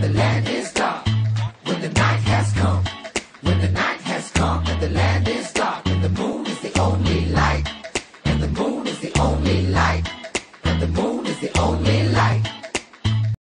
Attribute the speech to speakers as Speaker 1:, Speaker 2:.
Speaker 1: the land is dark. When the night has come, when the night has come and the land is dark, and the moon is the only light, and the moon is the only light, and the moon is the only